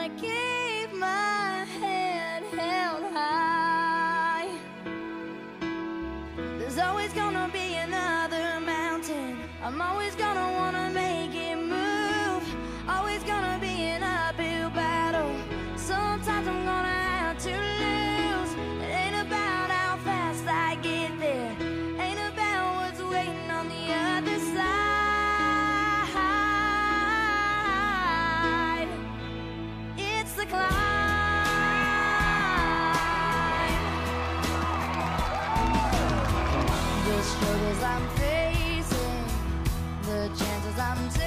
Gotta keep my head held high. There's always gonna be another mountain. I'm always gonna wanna make I'm facing, the chances I'm taking,